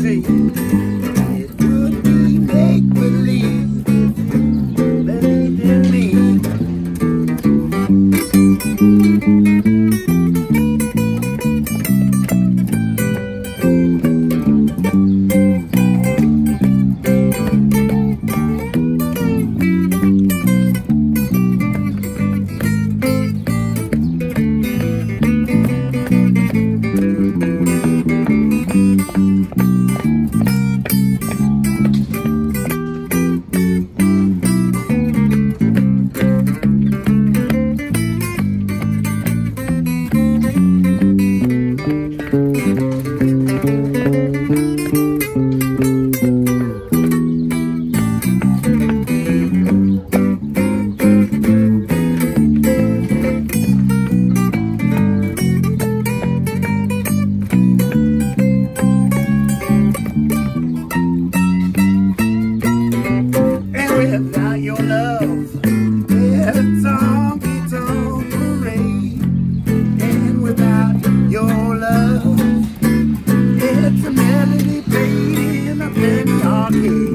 Joãozinho. pocket.